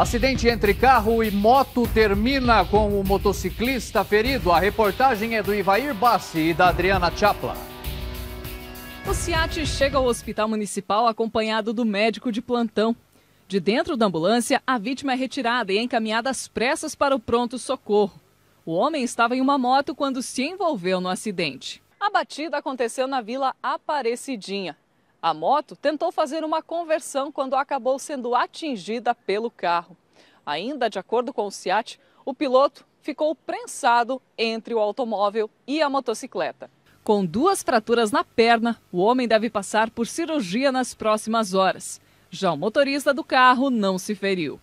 Acidente entre carro e moto termina com o motociclista ferido. A reportagem é do Ivair Bassi e da Adriana Chapla. O Ciat chega ao hospital municipal acompanhado do médico de plantão. De dentro da ambulância, a vítima é retirada e encaminhada às pressas para o pronto-socorro. O homem estava em uma moto quando se envolveu no acidente. A batida aconteceu na Vila Aparecidinha. A moto tentou fazer uma conversão quando acabou sendo atingida pelo carro. Ainda de acordo com o SIAT, o piloto ficou prensado entre o automóvel e a motocicleta. Com duas fraturas na perna, o homem deve passar por cirurgia nas próximas horas. Já o motorista do carro não se feriu.